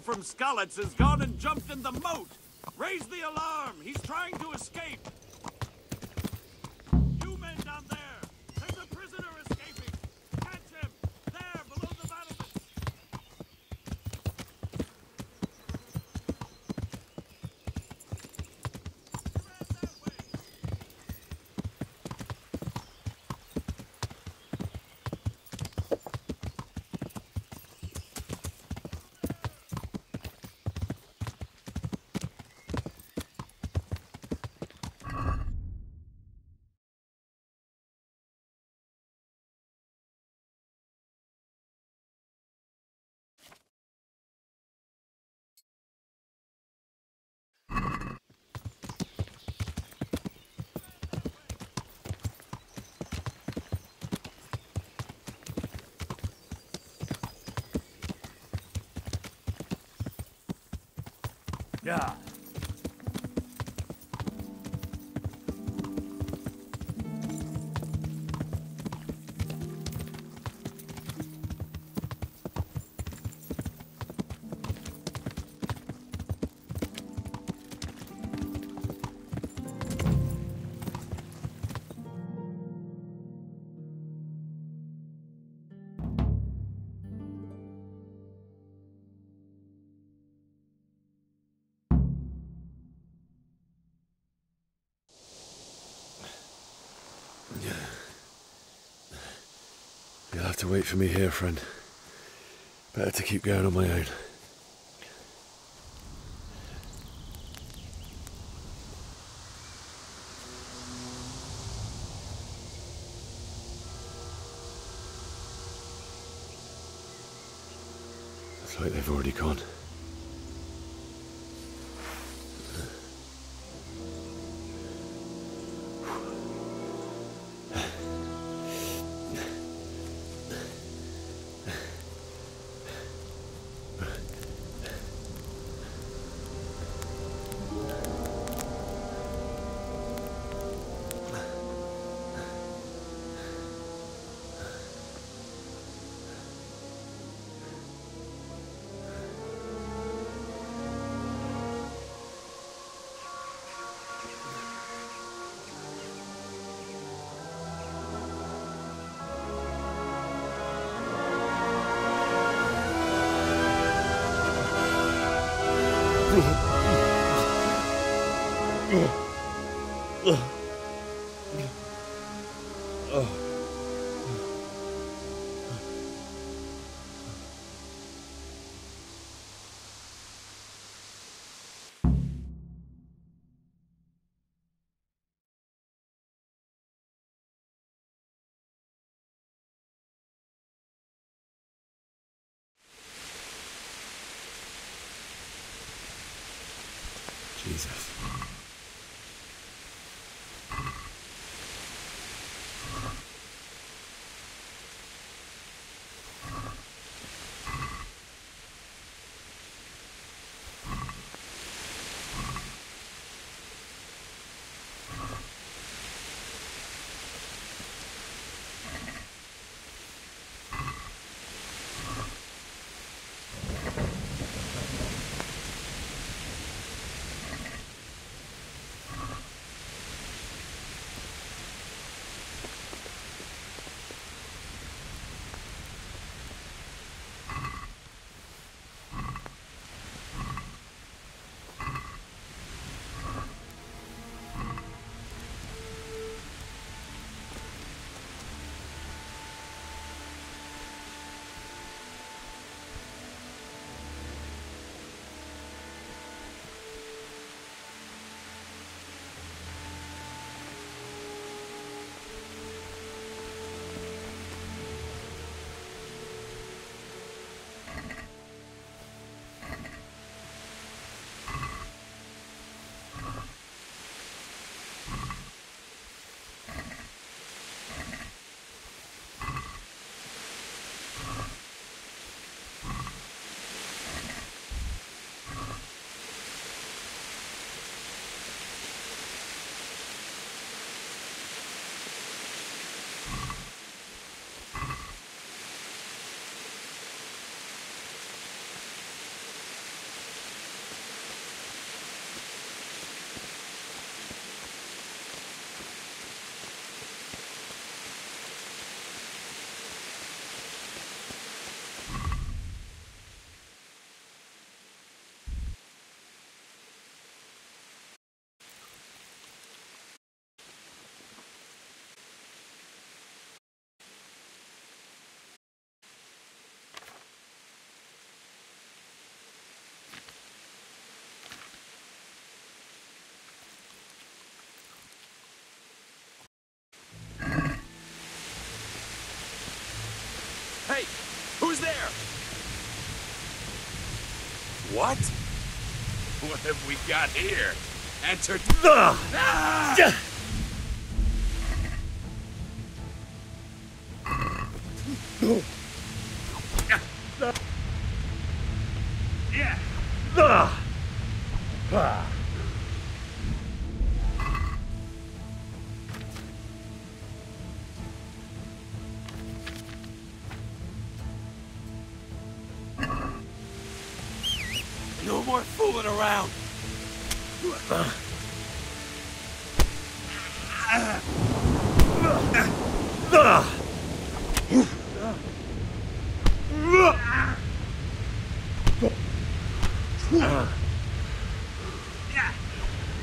fool from Skalitz has gone and jumped in the moat. Raise the alarm. He's trying to escape. You men down there. There's a prisoner escaping. Catch him. There, below the battlements. Ran that way. Yeah. You'll have to wait for me here, friend. Better to keep going on my own. Looks like they've already gone. Jesus. What? What have we got here? Enter. the... Ah! Around. Ah!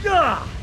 Yeah.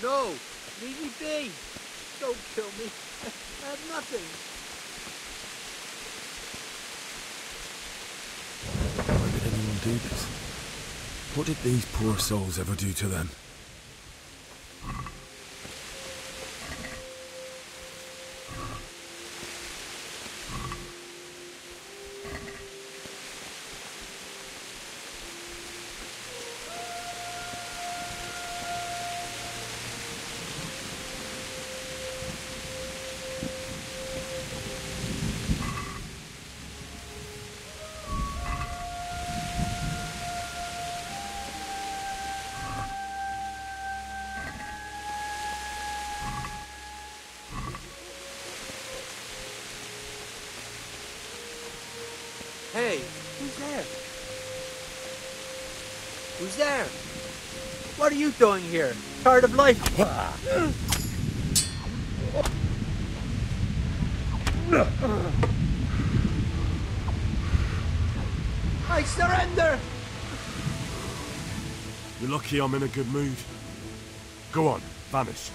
No, leave me be. Don't kill me. I have nothing. Why did anyone do this? What did these poor souls ever do to them? Doing here? Tired of life? I surrender! You're lucky I'm in a good mood. Go on, vanish.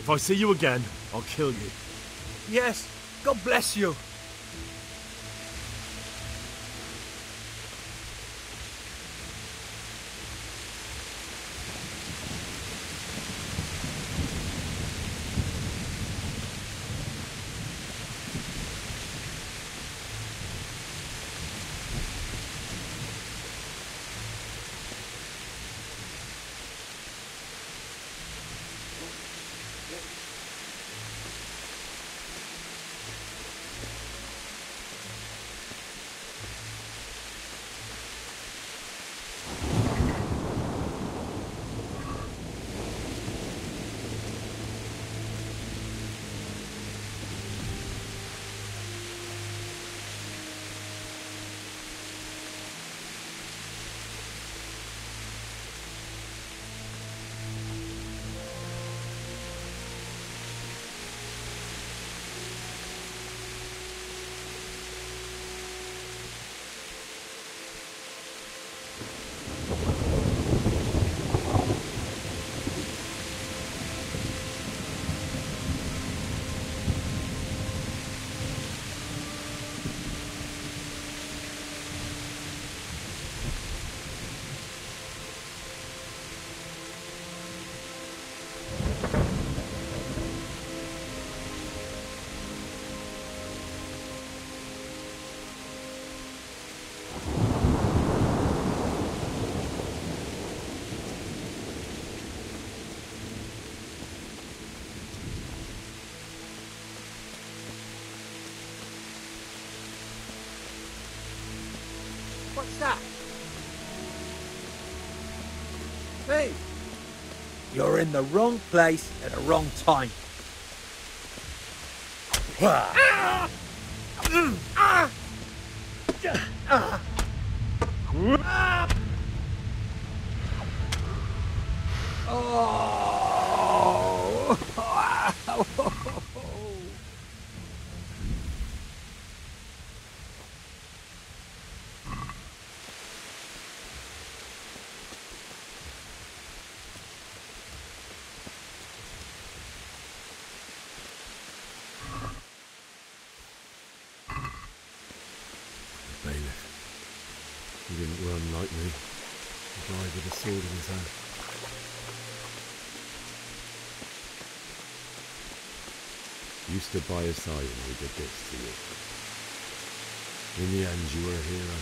If I see you again, I'll kill you. Yes, God bless you. What's that? Hey! You're in the wrong place at the wrong time. Oh! Bailiff. He didn't run like me. He died with a sword in his hand. Side he did this to you. In the end, you were a hero.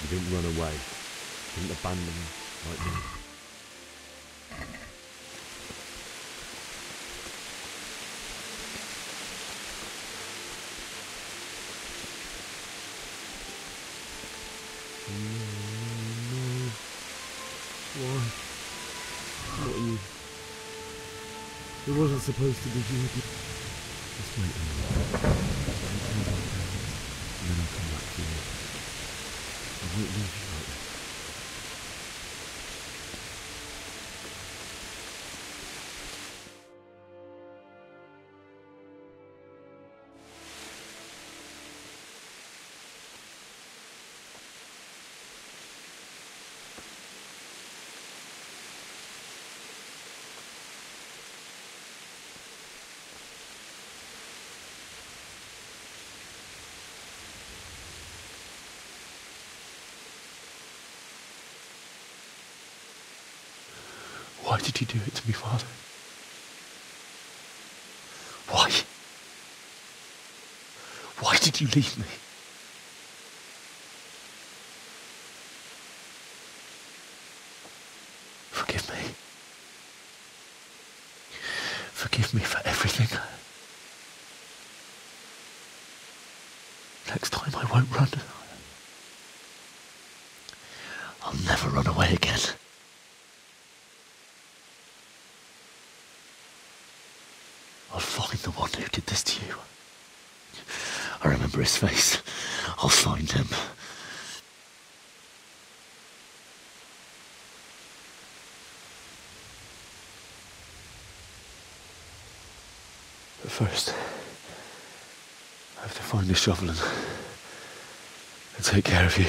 You didn't run away. You didn't abandon like me. Why? Not you. It wasn't supposed to be you. Did you do it to me, Father? Why? Why did you leave me? Forgive me. Forgive me for everything. Next time I won't run. I'll never run away again. I'll find the one who did this to you. I remember his face. I'll find him. But first, I have to find the shovel and, and take care of you.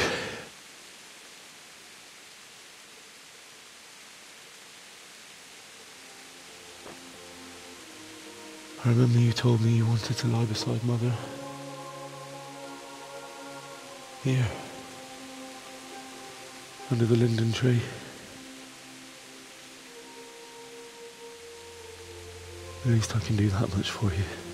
I remember you told me you wanted to lie beside Mother. Here. Under the linden tree. At least I can do that much for you.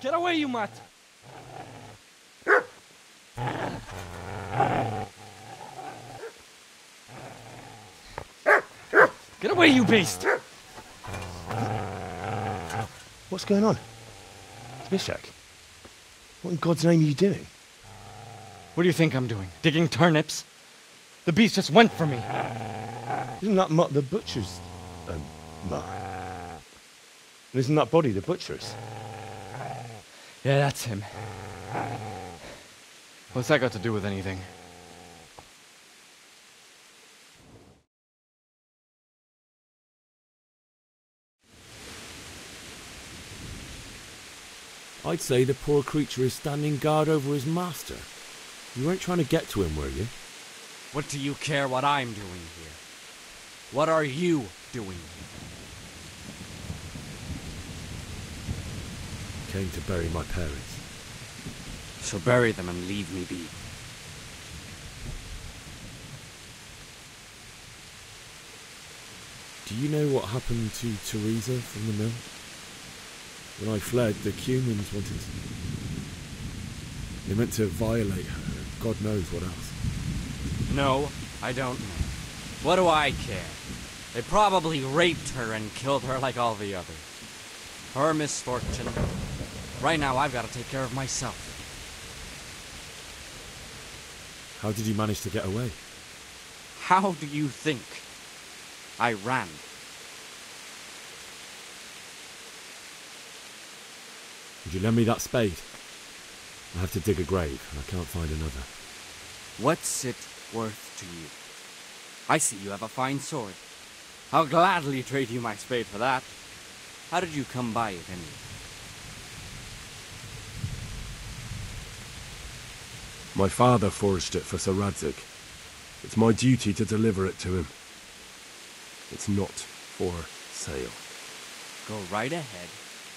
Get away, you mutt! Get away, you beast! What's going on? It's Bishak? What in God's name are you doing? What do you think I'm doing? Digging turnips? The beast just went for me. Isn't that Mutt the butcher's um, Mutt? And isn't that body the butcher's? Yeah, that's him. What's that got to do with anything? I'd say the poor creature is standing guard over his master. You weren't trying to get to him, were you? What do you care what I'm doing here? What are you doing here? Came to bury my parents. So bury them and leave me be. Do you know what happened to Teresa from the mill? When I fled, the Cumans wanted to... They meant to violate her, God knows what else. No, I don't know. What do I care? They probably raped her and killed her like all the others. Her misfortune. Right now, I've got to take care of myself. How did you manage to get away? How do you think? I ran. Would you lend me that spade? I have to dig a grave, and I can't find another. What's it worth to you? I see you have a fine sword. I'll gladly trade you my spade for that. How did you come by it anyway? My father forged it for Sir Radzig. It's my duty to deliver it to him. It's not for sale. Go right ahead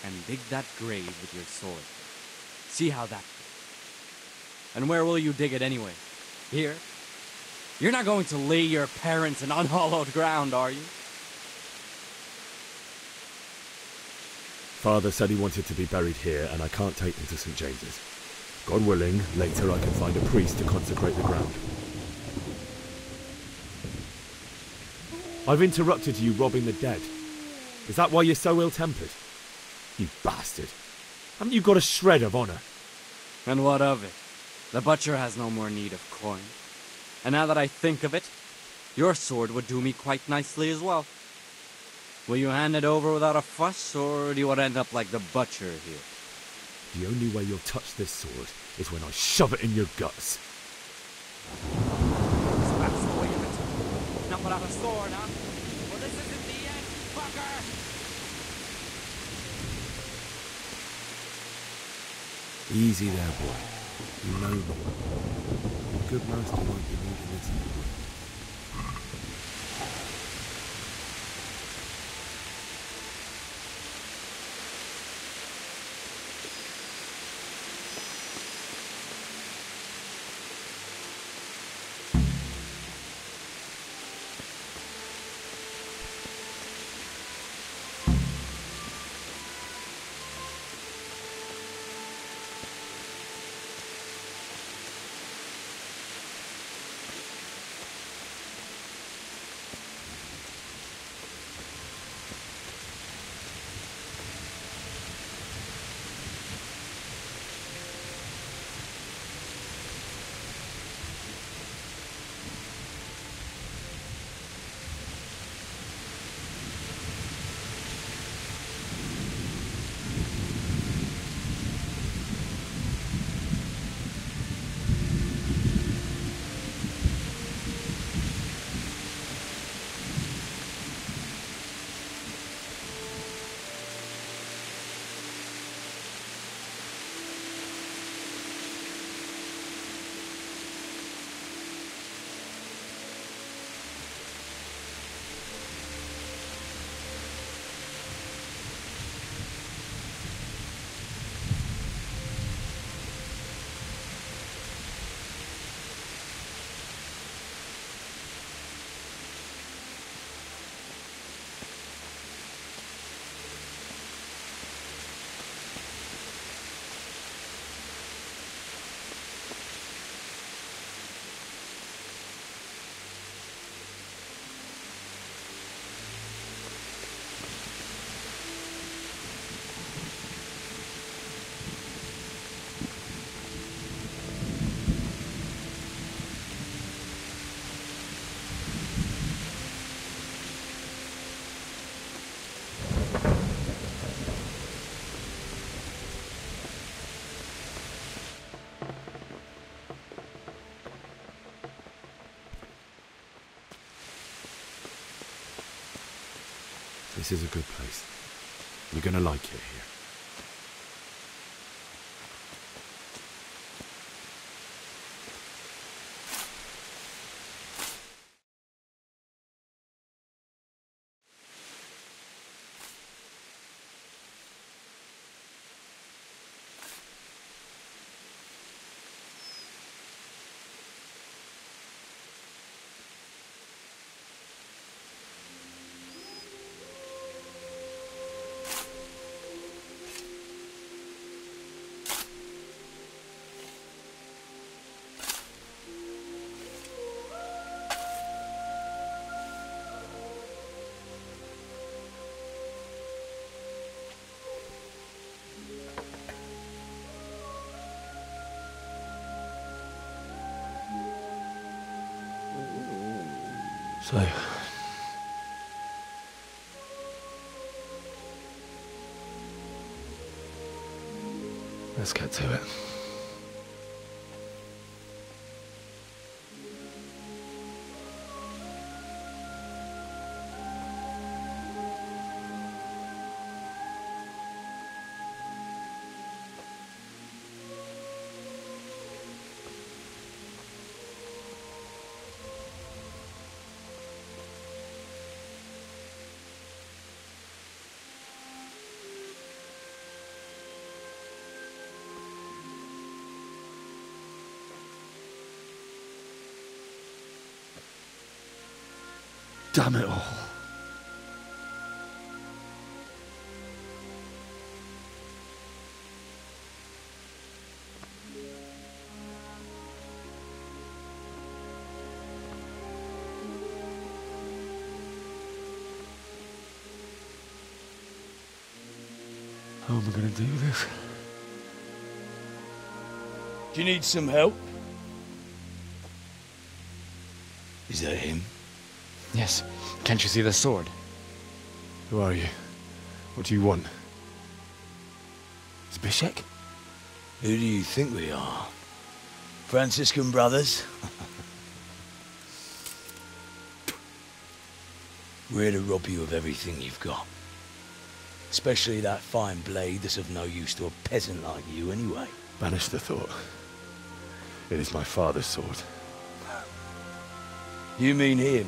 and dig that grave with your sword. See how that goes. And where will you dig it anyway? Here? You're not going to lay your parents in unhallowed ground, are you? Father said he wanted to be buried here, and I can't take them to St. James's. God willing, later I can find a priest to consecrate the ground. I've interrupted you robbing the dead. Is that why you're so ill-tempered? You bastard. Haven't you got a shred of honour? And what of it? The butcher has no more need of coin. And now that I think of it, your sword would do me quite nicely as well. Will you hand it over without a fuss, or do you want to end up like the butcher here? The only way you'll touch this sword is when I shove it in your guts. So that's the way of it. Not without a sword, huh? Well, this isn't the end, fucker! Easy there, boy. You know me. Good master won't be needing this anymore. This is a good place. You're gonna like it here. So. Let's get to it. Damn it all. How am I going to do this? Do you need some help? Is that him? Yes. Can't you see the sword? Who are you? What do you want? It's Zbyszek? Who do you think we are? Franciscan brothers? We're here to rob you of everything you've got. Especially that fine blade that's of no use to a peasant like you anyway. Banish the thought. It is my father's sword. You mean him?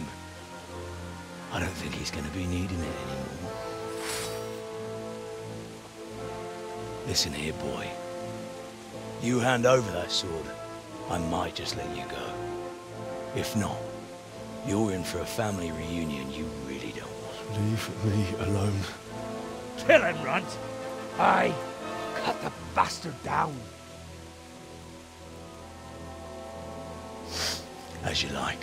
I don't think he's going to be needing it anymore. Listen here, boy. You hand over that sword, I might just let you go. If not, you're in for a family reunion you really don't want. Leave me alone. Kill him, Runt. I Cut the bastard down. As you like.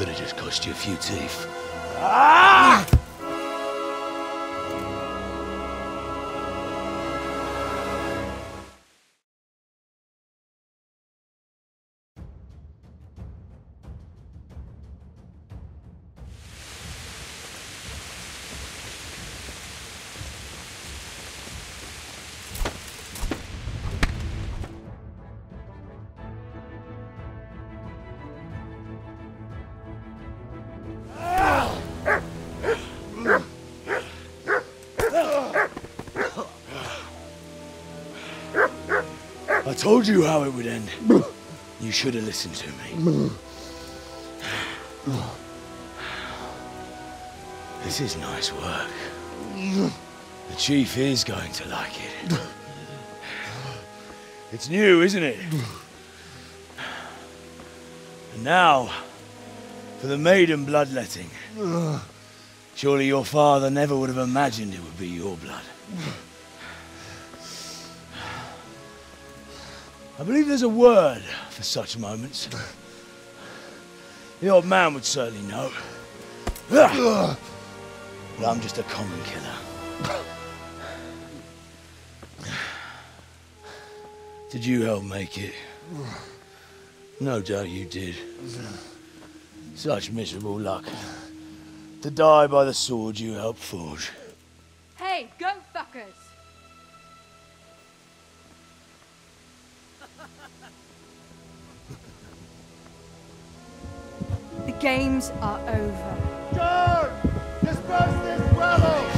Could have just cost you a few teeth. Ah! I told you how it would end. You should have listened to me. This is nice work. The chief is going to like it. It's new, isn't it? And now, for the maiden bloodletting. Surely your father never would have imagined it would be your blood. I believe there's a word for such moments. The old man would certainly know. But I'm just a common killer. Did you help make it? No doubt you did. Such miserable luck. To die by the sword you helped forge. Hey, go fuckers! Games are over. Disperse this rebel!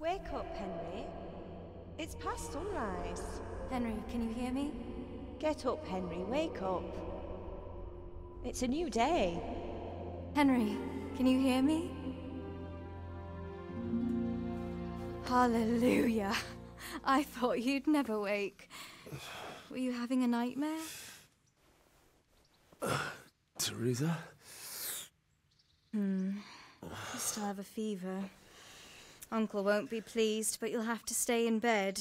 Wake up, Henry. It's past sunrise. Henry, can you hear me? Get up, Henry. Wake up. It's a new day. Henry, can you hear me? Hallelujah. I thought you'd never wake. Were you having a nightmare? Theresa? Hmm. You still have a fever. Uncle won't be pleased, but you'll have to stay in bed.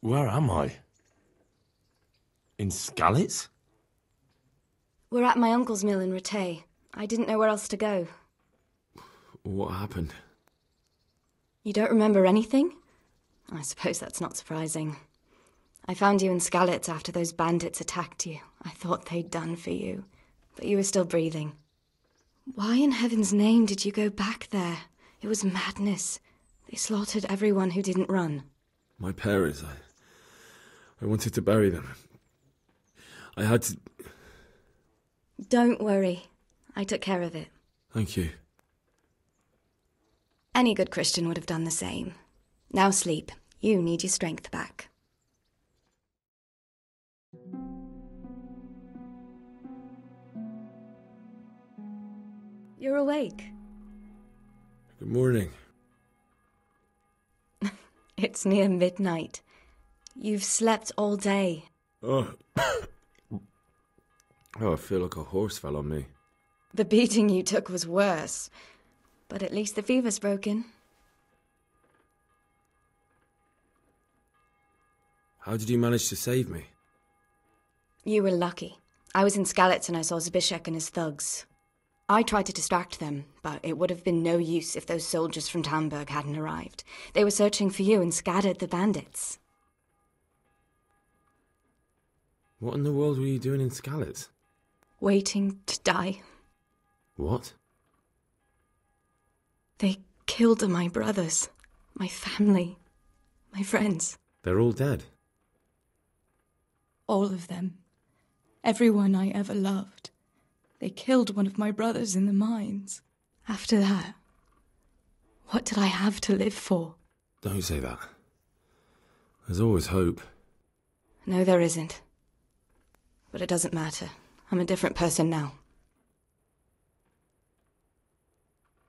Where am I? In Skalitz? We're at my uncle's mill in Rattay. I didn't know where else to go. What happened? You don't remember anything? I suppose that's not surprising. I found you in Skalitz after those bandits attacked you. I thought they'd done for you, but you were still breathing. Why in heaven's name did you go back there? It was madness. They slaughtered everyone who didn't run. My parents, I. I wanted to bury them. I had to. Don't worry. I took care of it. Thank you. Any good Christian would have done the same. Now sleep. You need your strength back. You're awake. Good morning. It's near midnight. You've slept all day. Oh. oh, I feel like a horse fell on me. The beating you took was worse. But at least the fever's broken. How did you manage to save me? You were lucky. I was in Skalitz and I saw Zbyszek and his thugs. I tried to distract them, but it would have been no use if those soldiers from Talmberg hadn't arrived. They were searching for you and scattered the bandits. What in the world were you doing in Skalitz? Waiting to die. What? They killed my brothers, my family, my friends. They're all dead. All of them. Everyone I ever loved. They killed one of my brothers in the mines. After that, what did I have to live for? Don't say that. There's always hope. No, there isn't. But it doesn't matter. I'm a different person now.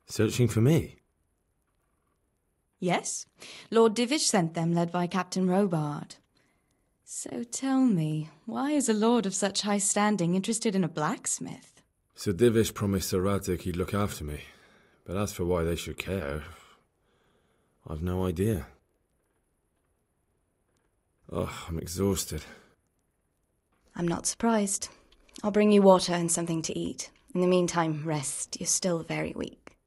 Searching for me? Yes. Lord Divish sent them, led by Captain Robard. So tell me, why is a lord of such high standing interested in a blacksmith? Sir Divish promised Sir Radzig he'd look after me. But as for why they should care, I've no idea. Oh, I'm exhausted. I'm not surprised. I'll bring you water and something to eat. In the meantime, rest. You're still very weak.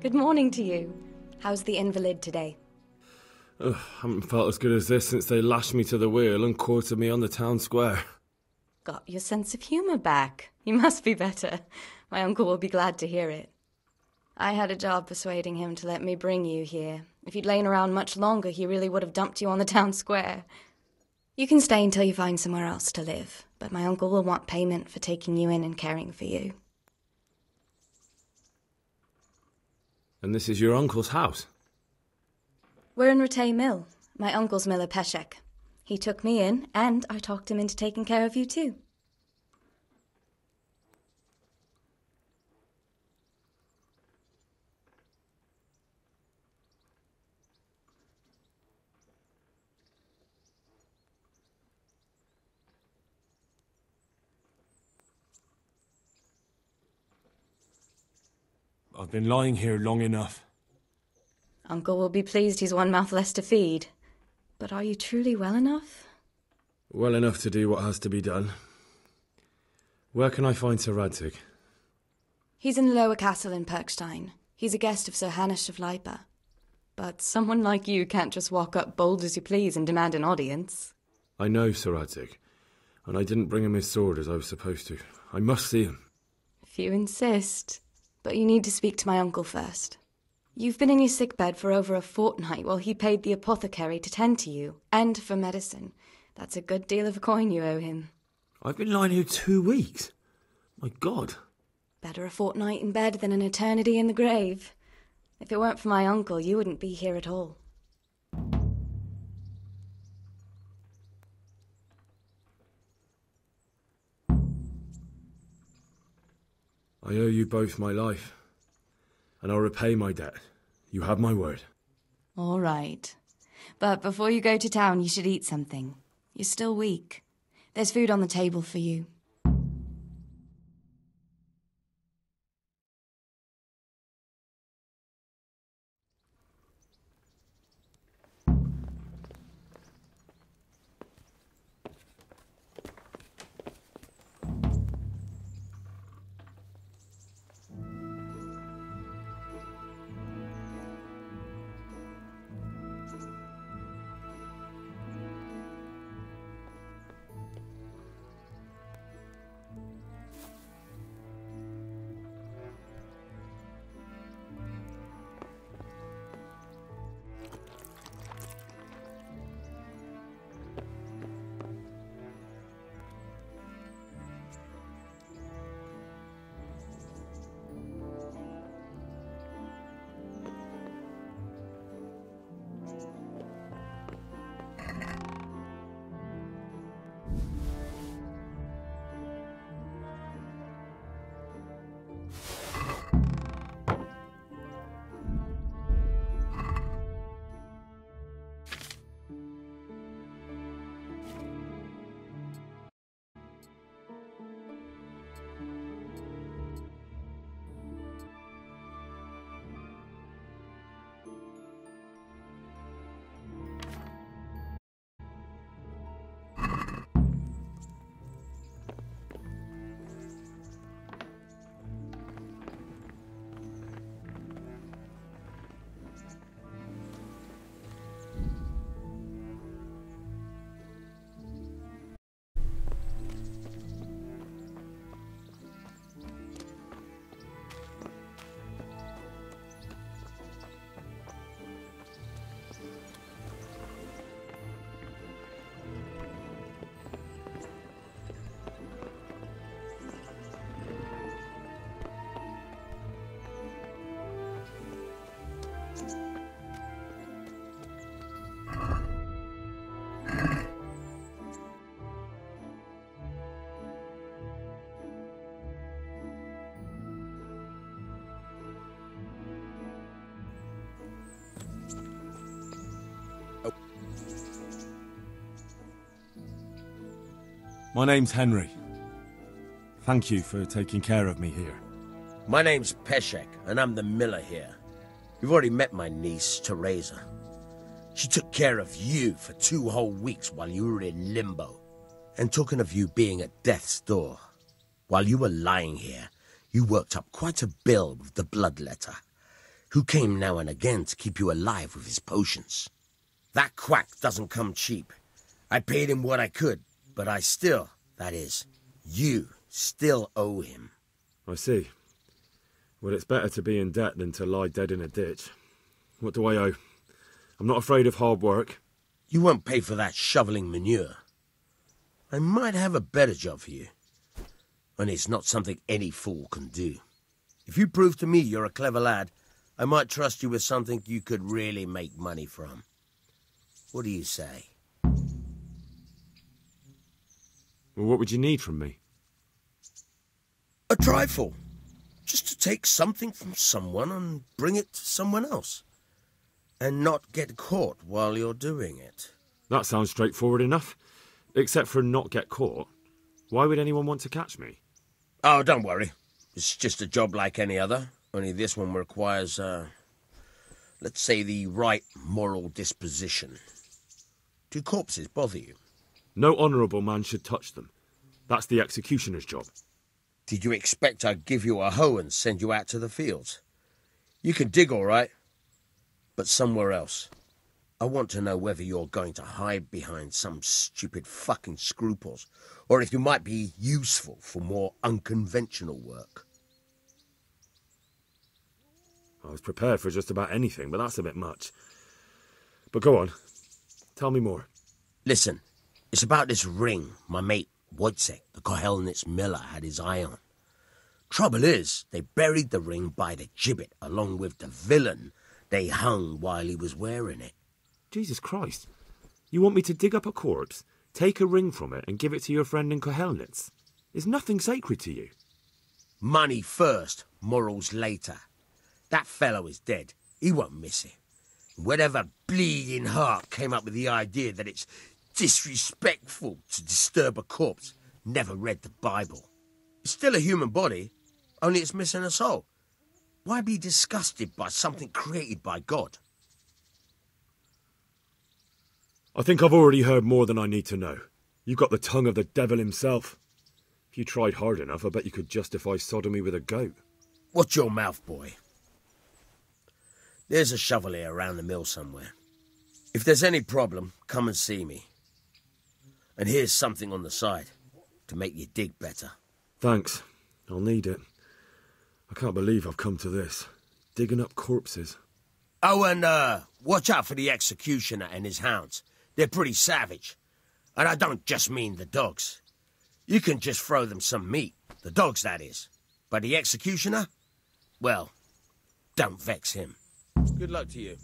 Good morning to you. How's the invalid today? Ugh, haven't felt as good as this since they lashed me to the wheel and quartered me on the town square. Got your sense of humour back. You must be better. My uncle will be glad to hear it. I had a job persuading him to let me bring you here. If you'd lain around much longer, he really would have dumped you on the town square. You can stay until you find somewhere else to live, but my uncle will want payment for taking you in and caring for you. And this is your uncle's house? We're in Rattay Mill, my uncle's miller Peshek. He took me in, and I talked him into taking care of you too. I've been lying here long enough. Uncle will be pleased he's one mouth less to feed. But are you truly well enough? Well enough to do what has to be done. Where can I find Sir Radzig? He's in the lower castle in Pirkstein. He's a guest of Sir Hanush of Leipa. But someone like you can't just walk up bold as you please and demand an audience. I know Sir Radzig, and I didn't bring him his sword as I was supposed to. I must see him. If you insist. But you need to speak to my uncle first. You've been in your sick bed for over a fortnight while he paid the apothecary to tend to you, and for medicine. That's a good deal of coin you owe him. I've been lying here two weeks. My God. Better a fortnight in bed than an eternity in the grave. If it weren't for my uncle, you wouldn't be here at all. I owe you both my life, and I'll repay my debt. You have my word. All right. But before you go to town, you should eat something. You're still weak. There's food on the table for you. My name's Henry. Thank you for taking care of me here. My name's Peshek, and I'm the miller here. You've already met my niece, Theresa. She took care of you for two whole weeks while you were in limbo. And talking of you being at death's door, while you were lying here, you worked up quite a bill with the bloodletter, who came now and again to keep you alive with his potions. That quack doesn't come cheap. I paid him what I could, but I still, that is, you still owe him. I see. Well, it's better to be in debt than to lie dead in a ditch. What do I owe? I'm not afraid of hard work. You won't pay for that shoveling manure. I might have a better job for you. And it's not something any fool can do. If you prove to me you're a clever lad, I might trust you with something you could really make money from. What do you say? Well, what would you need from me? A trifle. Just to take something from someone and bring it to someone else. And not get caught while you're doing it. That sounds straightforward enough. Except for not get caught. Why would anyone want to catch me? Oh, don't worry. It's just a job like any other. Only this one requires, uh, let's say, the right moral disposition. Do corpses bother you? No honourable man should touch them. That's the executioner's job. Did you expect I'd give you a hoe and send you out to the fields? You can dig all right, but somewhere else. I want to know whether you're going to hide behind some stupid fucking scruples, or if you might be useful for more unconventional work. I was prepared for just about anything, but that's a bit much. But go on. Tell me more. Listen, it's about this ring my mate Wojciech, the Kohelnitz miller, had his eye on. Trouble is, they buried the ring by the gibbet along with the villain they hung while he was wearing it. Jesus Christ. You want me to dig up a corpse, take a ring from it, and give it to your friend in Kohelnitz? Is nothing sacred to you? Money first, morals later. That fellow is dead. He won't miss it. Whatever bleeding heart came up with the idea that it's disrespectful to disturb a corpse never read the Bible. It's still a human body, only it's missing a soul. Why be disgusted by something created by God? I think I've already heard more than I need to know. You've got the tongue of the devil himself. If you tried hard enough, I bet you could justify sodomy with a goat. Watch your mouth, boy. There's a shovel here around the mill somewhere. If there's any problem, come and see me. And here's something on the side to make you dig better. Thanks. I'll need it. I can't believe I've come to this. Digging up corpses. Oh, and uh, watch out for the executioner and his hounds. They're pretty savage. And I don't just mean the dogs. You can just throw them some meat. The dogs, that is. But the executioner? Well, don't vex him. Good luck to you.